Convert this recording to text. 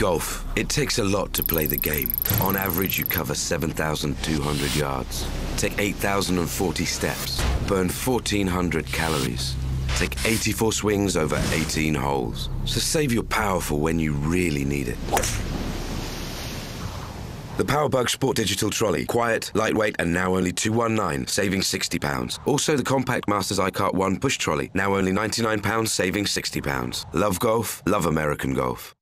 Golf. It takes a lot to play the game. On average, you cover 7,200 yards, take 8,040 steps, burn 1,400 calories, take 84 swings over 18 holes. So save your power for when you really need it. The Powerbug Sport Digital Trolley. Quiet, lightweight, and now only 219, saving £60. Also, the Compact Masters iCart 1 Push Trolley. Now only £99, saving £60. Love golf, love American golf.